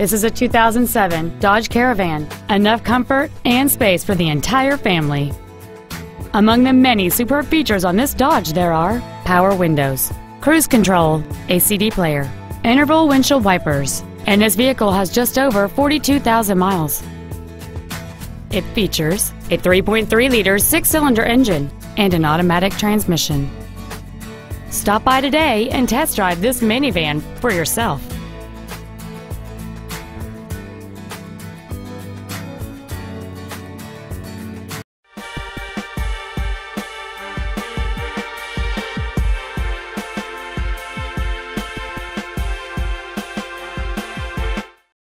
This is a 2007 Dodge Caravan. Enough comfort and space for the entire family. Among the many superb features on this Dodge there are power windows, cruise control, a CD player, interval windshield wipers, and this vehicle has just over 42,000 miles. It features a 3.3-liter six-cylinder engine and an automatic transmission. Stop by today and test drive this minivan for yourself.